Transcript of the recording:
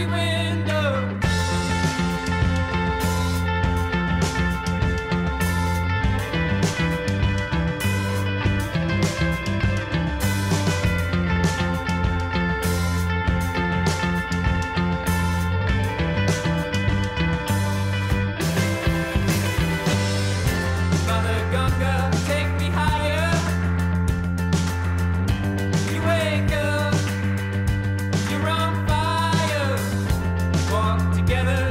everywhere. walk together.